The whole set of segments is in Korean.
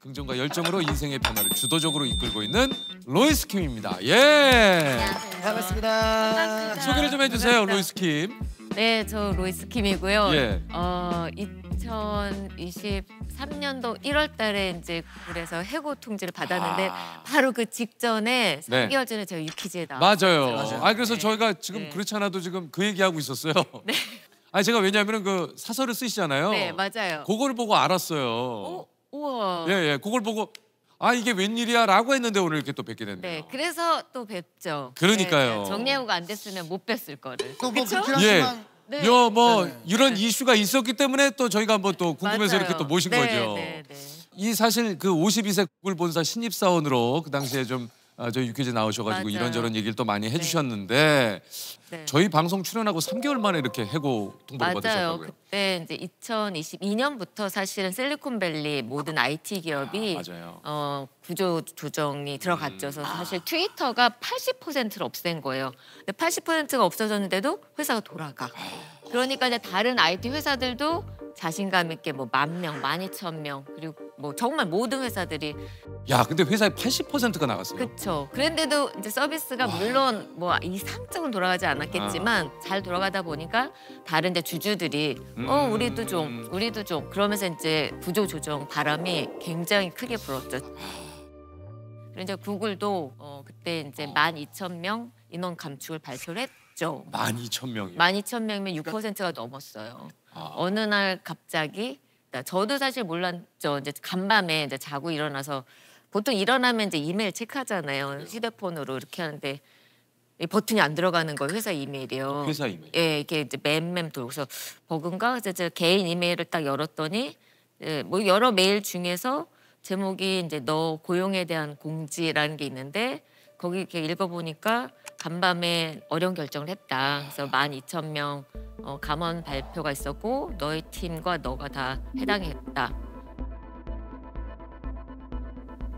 긍정과 열정으로 인생의 변화를 주도적으로 이끌고 있는 로이스 킴입니다. 예. 반갑습니다. 소개를 좀 해주세요, 로이스 킴. 네, 저 로이스 킴이고요. 예. 어, 2023년도 1월 달에 이제 그래서 해고 통지를 받았는데 아. 바로 그 직전에 네. 3개월 전에 제가 유퀴즈에 나왔어요. 맞아요. 맞아요. 아 그래서 네. 저희가 지금 네. 그렇지 않아도 지금 그 얘기하고 있었어요. 네. 아니 제가 왜냐하면 그 사설을 쓰시잖아요. 네, 맞아요. 그걸 보고 알았어요. 어, 우와. 예, 예. 그걸 보고 아 이게 웬일이야 라고 했는데 오늘 이렇게 또 뵙게 됐네요. 네, 그래서 또 뵙죠. 그러니까요. 네, 정리해고가 안 됐으면 못 뵀을 거를. 또뭐? 그렇긴 예. 네. 요 뭐 네. 이런 이슈가 있었기 때문에 또 저희가 한번 또 궁금해서 맞아요. 이렇게 또 모신 네, 거죠. 네, 네. 이 사실 그 52세 구글 본사 신입 사원으로 그 당시에 좀 아, 저희 유퀴즈 나오셔가지고 맞아요. 이런저런 얘기를 또 많이 해주셨는데 네. 저희 방송 출연하고 3개월 만에 이렇게 해고 통보를. 받으셨다고요. 그때 이제 2022년부터 사실은 실리콘밸리 모든 IT 기업이 아, 맞아요. 어, 구조 조정이 들어갔죠. 그래서 아. 사실 트위터가 80%를 없앤 거예요. 근데 80%가 없어졌는데도 회사가 돌아가. 그러니까 이제 다른 IT 회사들도 자신감 있게 뭐 만 명, 만 이천 명 그리고 뭐 정말 모든 회사들이 야 근데 회사에 80%가 나갔어요. 그렇죠. 그런데도 이제 서비스가 물론 뭐 이상적으로 돌아가지 않았겠지만 잘 돌아가다 보니까 다른 이제 주주들이 어 음. 우리도 좀 우리도 좀 그러면서 이제 구조 조정 바람이 굉장히 크게 불었죠. 그리고 이제 구글도 어 그때 이제 만 이천 명 인원 감축을 발표를 했죠. 12,000명이요. 만 이천 명이면 6%가 넘었어요. 아. 어느 날 갑자기 나- 저도 사실 몰랐죠. 이제 간밤에 이제 자고 일어나서 보통 일어나면 이제 이메일 체크하잖아요. 휴대폰으로 이렇게 하는데 이 버튼이 안 들어가는 거예요. 회사 이메일이요. 회사 이메일. 예, 이게 이제 맴맴 돌고 서 버그인가? 그래서 제가 개인 이메일을 딱 열었더니 예, 뭐 여러 메일 중에서 제목이 이제 너 고용에 대한 공지라는 게 있는데 거기 이렇게 읽어보니까 간밤에 어려운 결정을 했다. 그래서 12,000명 어, 감원 발표가 있었고 너의 팀과 너가 다 해당했다.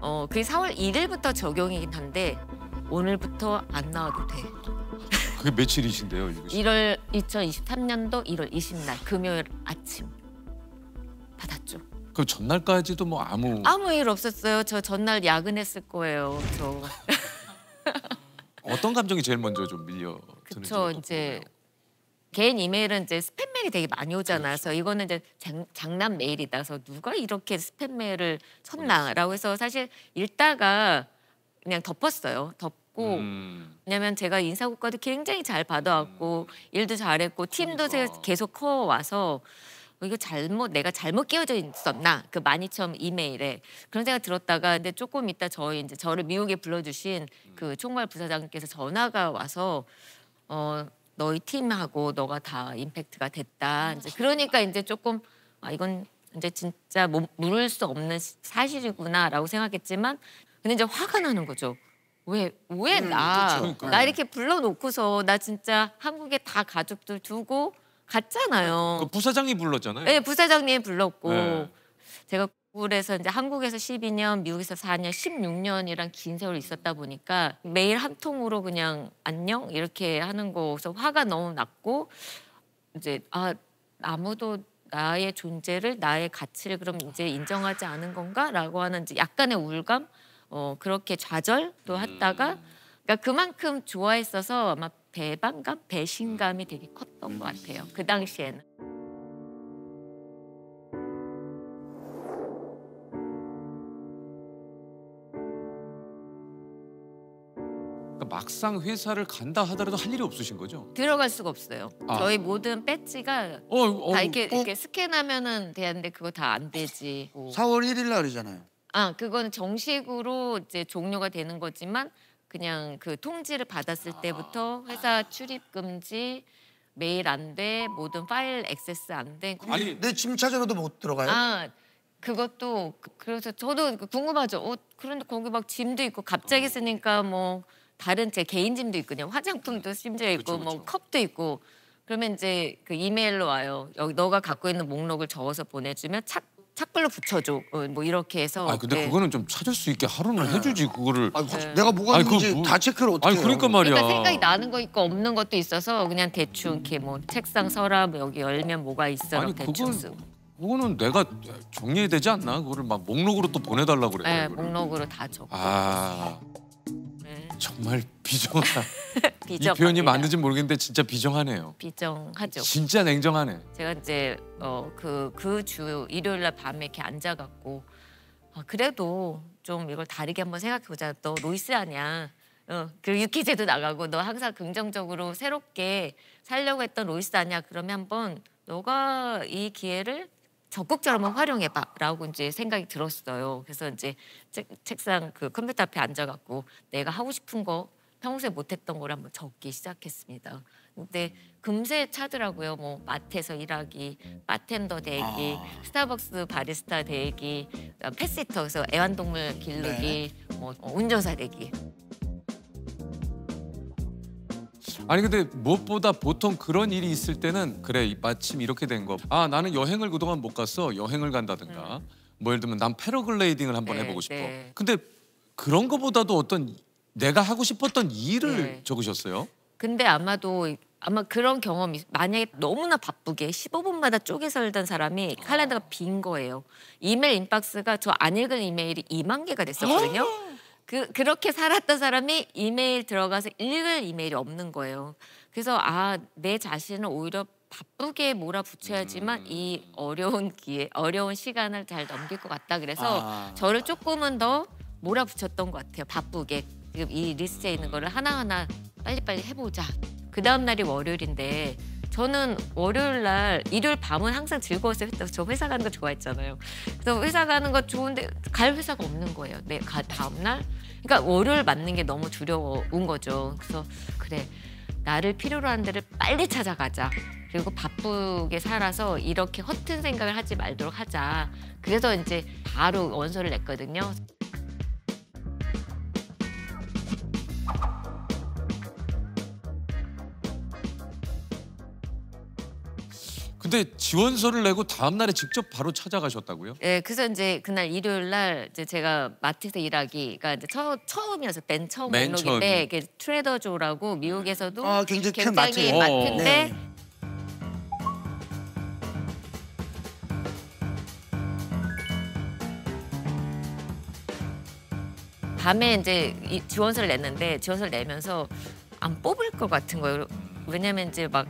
어, 그게 4월 1일부터 적용이긴 한데 오늘부터 안 나와도 돼. 그게 며칠이신데요, 이거? 1월 2023년도 1월 20날 금요일 아침 받았죠. 그럼 전날까지도 뭐 아무 아무 일 없었어요. 저 전날 야근했을 거예요. 저 어떤 감정이 제일 먼저 좀 밀려 드는지 이제 개인 이메일은 이제 스팸 메일이 되게 많이 오잖아요. 그래서 이거는 이제 장, 장난 메일이다. 그래서 누가 이렇게 스팸 메일을 쳤나라고 해서 사실 읽다가 그냥 덮었어요. 덮고 음. 왜냐면 제가 인사고과도 굉장히 잘 받아왔고 일도 잘했고 팀도 제가 그러니까. 계속 커 와서 어, 이거 잘못 내가 잘못 끼워져 있었나 그 만이천 이메일에 그런 생각 들었다가 근데 조금 있다 저희 이제 저를 미국에 불러주신 그 총괄 부사장님께서 전화가 와서 어 너희 팀하고 너가 다 임팩트가 됐다 이제 그러니까 이제 조금 아 이건 이제 진짜 뭐 물을 수 없는 시- 사실이구나라고 생각했지만 근데 이제 화가 나는 거죠. 왜 왜나나 음, 그러니까요. 이렇게 불러놓고서 나 진짜 한국에 다 가족들 두고 갔잖아요. 그 부사장이 불렀잖아요. 네, 부사장님 불렀고 네. 제가 구글에서 이제 한국에서 12년, 미국에서 4년, 16년이란 긴 세월 있었다 보니까 매일 한 통으로 그냥 안녕 이렇게 하는 거서 화가 너무 났고 이제 아 아무도 나의 존재를 나의 가치를 그럼 이제 인정하지 않은 건가라고 하는 이제 약간의 우울감 어 그렇게 좌절도 했다가 그러니까 그만큼 좋아했어서 아마 배반감, 배신감이 되게 컸던 것 같아요. 그 당시에는. 그러니까 막상 회사를 간다 하더라도 할 일이 없으신 거죠? 들어갈 수가 없어요. 아. 저희 모든 배지가 어, 어, 다 이렇게, 어? 이렇게 스캔하면은 되는데 그거 다 안 되지. 뭐. 4월 1일 날이잖아요. 아 그거는 정식으로 이제 종료가 되는 거지만 그냥 그 통지를 받았을 때부터 회사 출입 금지, 메일 안 돼, 모든 파일 액세스 안 돼. 아니 내 짐 찾으러도 못 들어가요? 아 그것도 그- 그래서 저도 궁금하죠. 어 그런데 거기 막 짐도 있고 어. 갑자기 쓰니까 뭐 다른 제 개인 짐도 있거든요. 화장품도 심지어 있고 그쵸, 뭐 그쵸. 컵도 있고 그러면 이제 그 이메일로 와요. 여기 너가 갖고 있는 목록을 적어서 보내주면 착 착불로 붙여줘. 어, 뭐 이렇게 해서. 아 근데 네. 그거는 좀 찾을 수 있게 하루는 해주지 그거를. 아니, 화- 네. 내가 뭐가 아니, 있는지 뭐- 다 체크를 어떻게 아니 해요? 그러니까 말이야. 그러니까 생각이 나는 거 있고 없는 것도 있어서 그냥 대충 이렇게 뭐 책상 서랍 여기 열면 뭐가 있어 아니 대충 그건 쓰고. 그거는 내가 정리해야 되지 않나? 그거를 막 목록으로 또 보내달라고 그래. 네, 목록으로 다 적고 아 네. 정말 비정 하다. 이 비정 표현이 맞는지 모르겠는데 진짜 비정하네요. 비정하죠. 진짜 냉정하네. 제가 이제 어그그 주 일요일 날 밤에 이렇게 앉아갖고 아, 그래도 좀 이걸 다르게 한번 생각해보자. 너 로이스 아니야. 어, 그 유키제도 나가고 너 항상 긍정적으로 새롭게 살려고 했던 로이스 아니야. 그러면 한번 너가 이 기회를 적극적으로 한번 활용해봐라고 이제 생각이 들었어요. 그래서 이제 책, 책상 그 컴퓨터 앞에 앉아갖고 내가 하고 싶은 거 평소에 못했던 걸 한번 적기 시작했습니다. 근데 금세 차더라고요. 뭐 마트에서 일하기, 바텐더 되기, 스타벅스 바리스타 되기, pet sitter 해서 애완동물 기르기, 뭐 어, 운전사 되기. 아니 근데 무엇보다 보통 그런 일이 있을 때는 그래 이 마침 이렇게 된 거. 아 나는 여행을 그동안 못 갔어. 여행을 간다든가. 뭐 예를 들면 난 패러글라이딩을 한번 네, 해보고 싶어. 네. 근데 그런 거보다도 어떤 내가 하고 싶었던 일을 네. 적으셨어요. 근데 아마도 아마 그런 경험이 만약에 너무나 바쁘게 15분마다 쪼개 살던 사람이 칼렌더가 빈 거예요. 이메일 인박스가 저 안 읽은 이메일이 2만 개가 됐었거든요. 그 그렇게 살았던 사람이 이메일 들어가서 읽을 이메일이 없는 거예요. 그래서 아 내 자신을 오히려 바쁘게 몰아붙여야지만 이 어려운 기회, 어려운 시간을 잘 넘길 것 같다. 그래서 아. 저를 조금은 더 몰아붙였던 것 같아요. 바쁘게 지금 이 리스트에 있는 거를 하나하나 빨리빨리 해보자. 그 다음 날이 월요일인데 저는 월요일 날 일요일 밤은 항상 즐거웠어요. 저 회사 가는 거 좋아했잖아요. 그래서 회사 가는 거 좋은데 갈 회사가 없는 거예요. 내가 다음 날. 그러니까 월요일 맞는 게 너무 두려운 거죠. 그래서 그래 나를 필요로 하는 데를 빨리 찾아가자. 그리고 바쁘게 살아서 이렇게 허튼 생각을 하지 말도록 하자. 그래서 이제 바로 원서를 냈거든요. 근데 지원서를 내고 다음 날에 직접 바로 찾아가셨다고요? 예, 그래서 이제 그날 일요일 날 이제 제가 마트에서 일하기가 이제 처, 처음이어서 맨 처음 맨 목록인데 처음이. 이게 트레더 조라고 미국에서도 아, 굉장히 큰 굉장히 마트예요. 마트인데 네. 밤에 이제 이 지원서를 냈는데 지원서를 내면서 안 뽑을 것 같은 거예요. 왜냐면 이제 막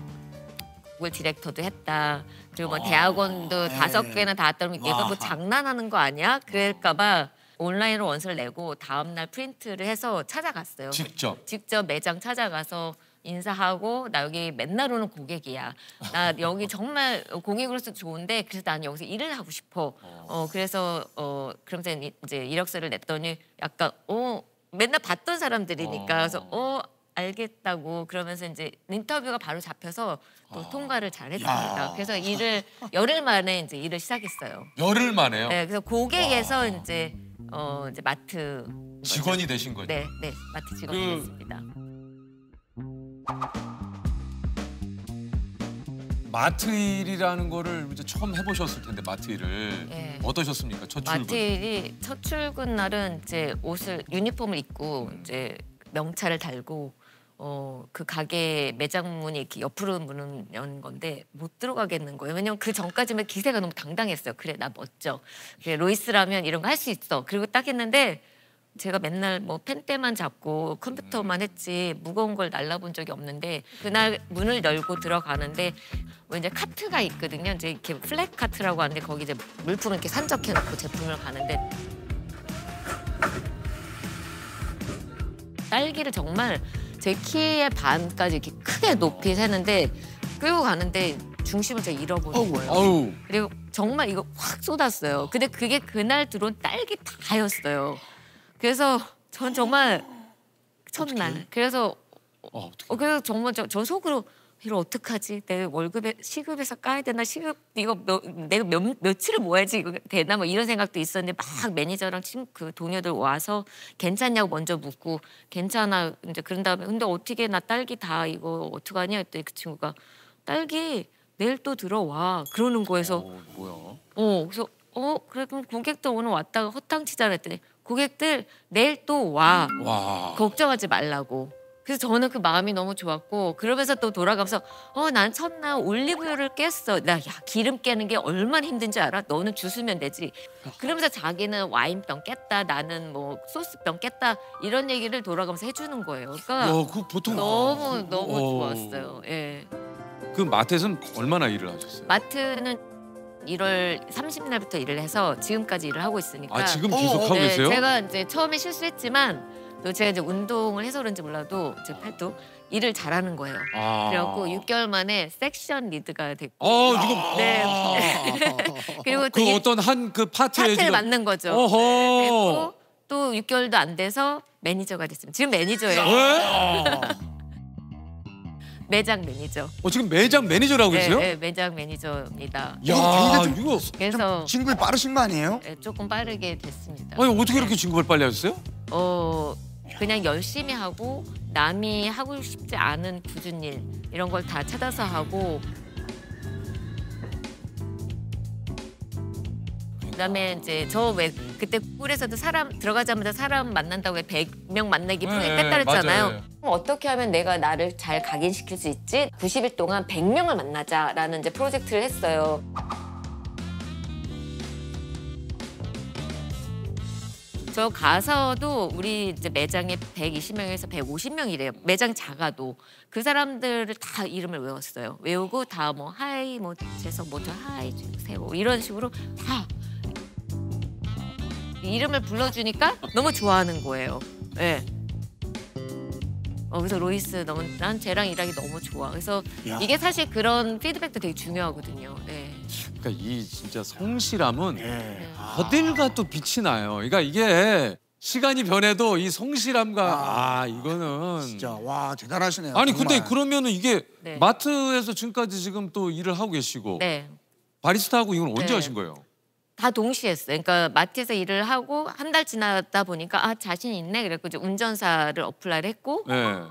구글 디렉터도 했다. 그리고 뭐 대학원도 네. 다섯 개나 다 왔다 그러면 얘가 뭐. 장난하는 거 아니야? 그럴까 봐 온라인으로 원서를 내고 다음 날 프린트를 해서 찾아갔어요. 직접. 직접 매장 찾아가서 인사하고 나 여기 맨날 오는 고객이야. 나 여기 정말 고객으로서 좋은데 그래서 난 여기서 일을 하고 싶어. 어 그래서 어 그러면서 이- 이제 이력서를 냈더니 약간 어 맨날 봤던 사람들이니까 그래서 어 알겠다고 그러면서 이제 인터뷰가 바로 잡혀서 또 통과를 잘했습니다. 야. 그래서 일을 열흘 만에 이제 일을 시작했어요. 열흘 만에요. 네, 그래서 고객에서 이제 어 이제 마트 직원이 되신 거죠. 네, 네 마트 직원이 그- 됐습니다. 마트 일이라는 거를 이제 처음 해보셨을 텐데 마트 일을 예. 어떠셨습니까? 첫 출근. 마트 일이 첫 출근 날은 이제 옷을 유니폼을 입고 이제 명찰을 달고 어 그 가게 매장 문이 이렇게 옆으로 문을 여는 건데 못 들어가겠는 거예요. 왜냐면 그 전까지만 기세가 너무 당당했어요. 그래 나 멋져. 그래 로이스라면 이런 거 할 수 있어. 그리고 딱 했는데 제가 맨날 뭐 펜대만 잡고 컴퓨터만 했지 무거운 걸 날라본 적이 없는데 그날 문을 열고 들어가는데 뭐 이제 카트가 있거든요. 이제 이렇게 플랫 카트라고 하는데 거기 이제 물품을 이렇게 산적해 놓고 제품을 가는데 딸기를 정말 제 키의 반까지 이렇게 크게 높이 세는데 끌고 가는데 중심을 제가 잃어버린 어우, 거예요. 아우 그리고 정말 이거 확 쏟았어요. 근데 그게 그날 들어온 딸기 다였어요. 그래서 전 정말 첫날 그래서 어? 어, 그래서 정말 저, 저 속으로 이걸 어떡하지? 내 월급에 시급에서 까야 되나? 시급 이거 몇, 내가 몇, 며칠을 모아야지 이거 되나? 뭐 이런 생각도 있었는데 막 매니저랑 친, 그 동료들 와서 괜찮냐고 먼저 묻고 괜찮아 이제 그런 다음에 근데 어떻게 나 딸기 다 이거 어떡하냐 했더니 그 친구가 딸기 내일 또 들어와 그러는 거에서 어, 뭐야? 어 그래서 어 그래 그럼 고객들 오늘 왔다가 허탕 치자 했더니 고객들 내일 또 와 와. 걱정하지 말라고 그래서 저는 그 마음이 너무 좋았고 그러면서 또 돌아가면서 어 난 첫날 올리브유를 깼어. 나 야 기름 깨는 게 얼마나 힘든지 알아? 너는 주스면 되지. 그러면서 자기는 와인병 깼다. 나는 뭐 소스병 깼다. 이런 얘기를 돌아가면서 해주는 거예요. 그러니까 야, 그 보통 너무 너무 어. 좋았어요. 예. 그 마트에서는 얼마나 일을 하셨어요? 마트는 1월 30날부터 일을 해서 지금까지 일을 하고 있으니까. 아 지금 어, 계속 어, 하고 네, 계세요? 제가 이제 처음에 실수했지만 또 제가 이제 운동을 해서 그런지 몰라도 제 팔도 일을 잘하는 거예요. 아. 그래갖고 6개월 만에 섹션 리드가 됐고 어 지금 네. 그리고 또그이 어떤 한 그 파트에 파트를 지금 맡는 거죠. 어허. 됐고 또 6개월도 안 돼서 매니저가 됐습니다. 지금 매니저예요. 왜? 매장 매니저. 어 지금 매장 매니저라고 네, 계세요? 네, 매장 매니저입니다. 야 이거 그래서 진급이 빠르신 거 아니에요? 네, 조금 빠르게 됐습니다. 아니 어떻게 이렇게 진급을 빨리 하셨어요? 어 그냥 열심히 하고 남이 하고 싶지 않은 궂은 일 이런 걸 다 찾아서 하고 그다음에 이제 저 왜 그때 꿀에서도 사람 들어가자마자 사람 만난다고 왜 100명 만나기 프로젝트 네, 했다 그랬잖아요. 맞아요. 그럼 어떻게 하면 내가 나를 잘 각인시킬 수 있지? 90일 동안 100명을 만나자라는 이제 프로젝트를 했어요. 저 가서도 우리 이제 매장에 120명에서 150명이래요. 매장 작아도 그 사람들을 다 이름을 외웠어요. 외우고 다 뭐 하이 뭐 재석 뭐 저 hi 세호 이런 식으로 다 이름을 불러주니까 너무 좋아하는 거예요. 예. 어, 그래서 로이스 너무 난 쟤랑 일하기 너무 좋아. 그래서 야. 이게 사실 그런 피드백도 되게 중요하거든요. 예. 그러니까 이 진짜 성실함은 예. 어딜 가도 빛이 나요. 그러니까 이게 시간이 변해도 이 성실함과 아, 이거는 진짜 와 대단하시네요. 아니 정말. 근데 그러면은 이게 네. 마트에서 지금까지 지금 또 일을 하고 계시고 네. 바리스타하고 이건 언제 네. 하신 거예요? 다 동시에 했어요. 그러니까 마트에서 일을 하고 한 달 지나다 보니까 아 자신 있네. 그래서 이제 운전사를 apply를 했고 네.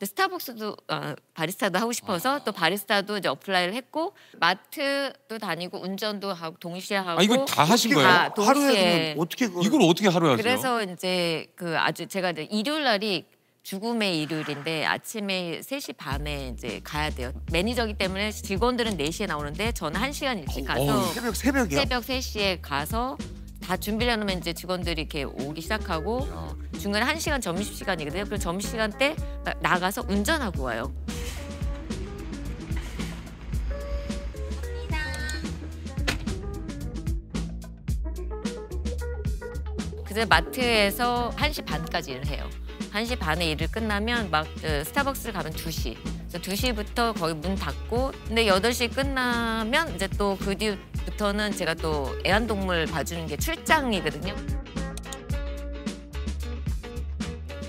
근데 스타벅스도 아, 바리스타도 하고 싶어서 또 바리스타도 이제 apply를 했고 마트도 다니고 운전도 하고 동시에 하고 아 이거 다 하신 거예요? 다 동시에. 하루에 어떻게 그걸 이걸 어떻게 하루에 하세요? 그래서 이제 그 아주 제가 이제 일요일 날이 죽음의 일요일인데 아침에 3시 반에 이제 가야 돼요. 매니저기 때문에 직원들은 4시에 나오는데 저는 1시간 일찍 가서 어우, 새벽 새벽이요? 새벽 3시에 가서 다 준비를 해놓으면 이제 직원들이 이렇게 오기 시작하고 야, 중간에 1시간 점심 시간이거든요. 그래서 점심 시간 때 나- 나가서 운전하고 와요. 그래서 마트에서 1시 반까지 일을 해요. 1시 반에 일을 끝나면 막 어, 스타벅스를 가면 2시. 그래서 2시부터 거기 문 닫고 근데 8시 끝나면 이제 또 그 뒤 부터는 제가 또 애완동물 봐주는 게 출장이거든요.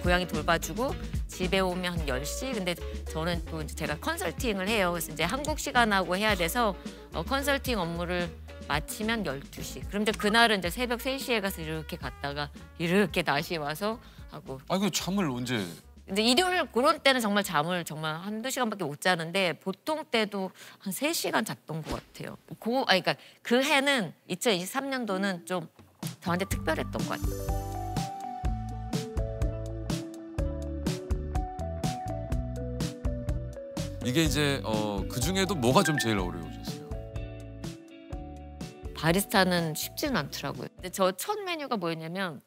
고양이 돌봐주고 집에 오면 한 10시 근데 저는 또 제가 컨설팅을 해요. 그래서 이제 한국 시간하고 해야 돼서 어, 컨설팅 업무를 마치면 12시. 그럼 이제 그날은 이제 새벽 3시에 가서 이렇게 갔다가 이렇게 다시 와서 하고 아 이거 잠을 언제? 근데 일요일 그런 때는 정말 잠을 정말 한두 시간밖에 못 자는데 보통 때도 한 세시간 잤던 것 같아요. 그, 아니, 그러니까 그 해는 2023년도는 좀 저한테 특별했던 것 같아요. 이게 이제 어, 그 중에도 뭐가 좀 제일 어려우셨어요? 바리스타는 쉽지는 않더라고요. 근데 저 첫 메뉴가 뭐였냐면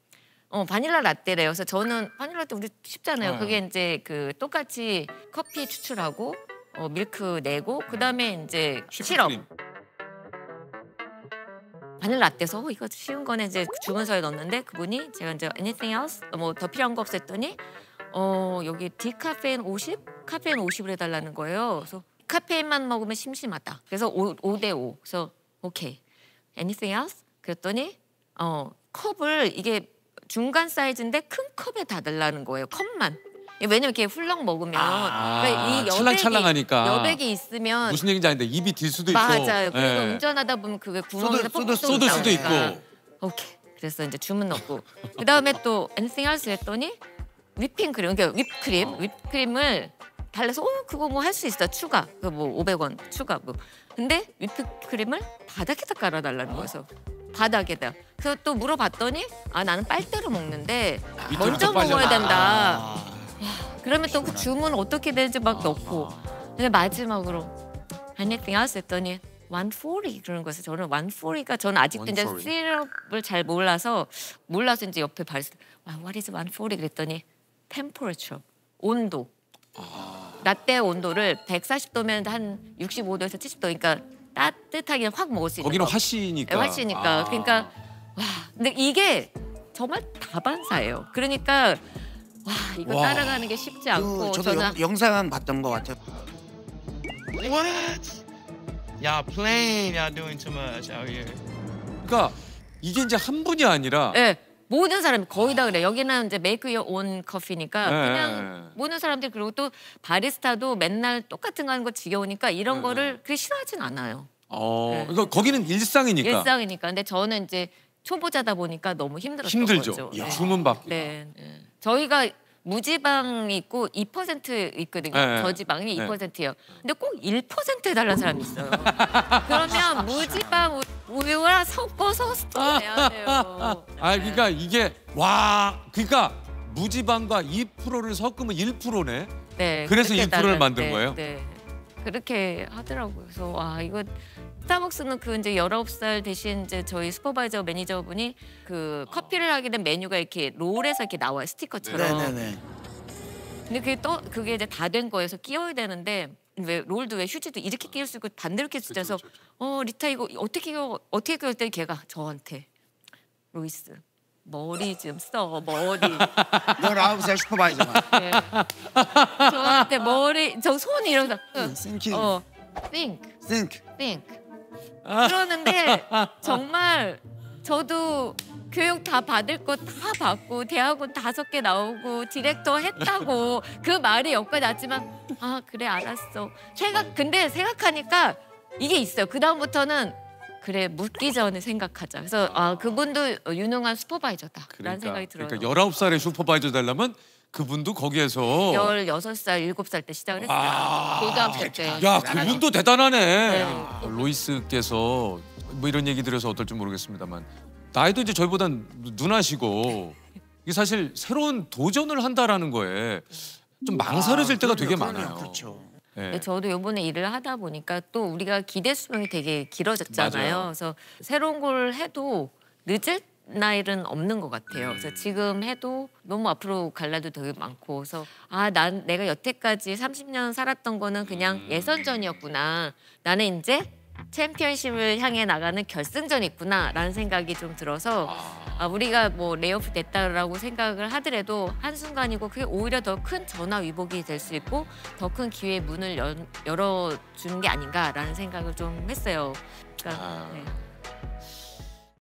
어, 바닐라 라떼래요. 그래서 저는 바닐라 라떼 우리 쉽잖아요. 네. 그게 이제 그 똑같이 커피 추출하고 어, 밀크 내고 그다음에 이제 시럽. 바닐라 라떼서 어, 이거 쉬운 거네 이제 주문서에 넣었는데 그분이 제가 이제 anything else 뭐 더 필요한 거 없어 했더니 어 여기 디카페인 50 카페인 50을 해달라는 거예요. 그래서 카페인만 먹으면 심심하다. 그래서 5, 5대 5. 그래서 오케이 anything else 그랬더니 어 컵을 이게 중간 사이즈인데 큰 컵에 다 달라는 거예요. 컵만. 왜냐면 이렇게 훌렁 먹으면 아, 그러니까 이 여백이, 찰랑찰랑하니까. 여백이 있으면 무슨 얘기인지 아는데 입이 딜 수도 있고. 맞아요. 그리고 예. 운전하다 보면 그게 구멍에서 쏟을- 쏟을 수도 있고. 오케이. 그래서 이제 주문 넣고 그 다음에 또 anything else 했더니 whipping 그러니까 whip크림, whip크림을 달래서 어 그거 뭐 할 수 있어 추가 그뭐 500원 추가 뭐 근데 whip크림을 바닥에다 깔아달라는 거여서 바닥에다. 그래서 또 물어봤더니 아 나는 빨대로 먹는데 먼저. 먹어야 된다. 아, 그러면 또 그 주문 어떻게 되는지 막 넣고. 근데 마지막으로 anything else 했더니 140 그런 거에서 저는 140가 저는 아직도 이제 140. 시럽을 잘 몰라서 몰라서 이제 옆에 바리스타 아, what is 140 그랬더니 temperature 온도. 라떼 온도를 140도면 한 65도에서 70도. 그러니까 따뜻하게 확 먹을 수 있는 거기는 거. 화씨니까. 네, 화씨니까 아. 그러니까 와 근데 이게 정말 다반사예요. 그러니까 와 이거 와. 따라가는 게 쉽지 않고 그, 저도 저는 영, 영상 봤던 것 같아요. What? Y'all playing. Y'all doing too much out here. 그러니까 이게 이제 한 분이 아니라 예, 모든 사람이 거의 다 그래. 여기는 이제 메이크 요온 커피니까 네. 그냥 모든 사람들이 그리고 또 바리스타도 맨날 똑같은 거 하는 거 지겨우니까 이런 네. 거를 그렇게 싫어하진 않아요. 어, 네. 그러니까 거기는 일상이니까 일상이니까. 근데 저는 이제 초보자다 보니까 너무 힘들었던 힘들죠. 거죠. 네. 주문 받기. 네. 네. 저희가 무지방이 있고 2% 있거든요. 네. 저지방이 네. 2%예요. 근데 꼭 1% 해달라는 사람이 있어요. 그러면 무지방 우- 우유랑 섞어서 스토어해야 돼요. 아 그러니까 이게 와 그러니까 무지방과 2%를 섞으면 1%네. 네. 그래서 그렇게 2%를 달라요. 만든 네, 거예요? 네. 그렇게 하더라고요. 그래서 와 이거 스타벅스는 그 이제 19살 대신 이제 저희 슈퍼바이저 매니저분이 그 커피를 하게 된 메뉴가 이렇게 롤에서 이렇게 나와요 스티커처럼. 네네네. 근데 그게 또 그게 이제 다 된 거에서 끼워야 되는데 왜 롤도 왜 휴지도 이렇게 끼울 수 있고 반대로 끼울 수 있어서 어 리타 이거 어떻게 끼워 어떻게 끼울 때 걔가 저한테 로이스 머리 좀 써 머리 19살 슈퍼바이저가. 네. 저한테 머리 저 손이 이러면서 Thinking. 어 think Think. think 그러는데 정말 저도 교육 다 받을 거 다 받고 대학원 다섯 개 나오고 디렉터 했다고 그 말이 여기까지 왔지만 아 그래 알았어. 생각 근데 생각하니까 이게 있어요. 그 다음부터는 그래 묻기 전에 생각하자. 그래서 아 그분도 유능한 슈퍼바이저다라는 생각이 들어요. 그러니까 19살의 슈퍼바이저 되려면 그분도 거기에서 16살, 7살 때 시작을 했어요. 고등학교 때. 야 그분도 대단하네. 네. 아, 로이스께서 뭐 이런 얘기 드려서 어떨지 모르겠습니다만 나이도 이제 저희보단 누나시고 이게 사실 새로운 도전을 한다라는 거에 좀 망설여질 때가 되게 많아요. 그렇죠. 예. 근데 저도 요번에 일을 하다 보니까 또 우리가 기대 수명이 되게 길어졌잖아요. 맞아요. 그래서 새로운 걸 해도 늦을 나일은 없는 것 같아요. 그래서 지금 해도 너무 앞으로 갈 날도 되게 많고 그래서 아 난 내가 여태까지 30년 살았던 거는 그냥 예선전이었구나. 나는 이제 챔피언십을 향해 나가는 결승전이 있구나라는 생각이 좀 들어서 아, 우리가 뭐 레이오프 됐다라고 생각을 하더라도 한순간이고 그게 오히려 더 큰 전화 위복이 될 수 있고 더 큰 기회의 문을 연- 열어주는 게 아닌가라는 생각을 좀 했어요. 그러니까 아. 네.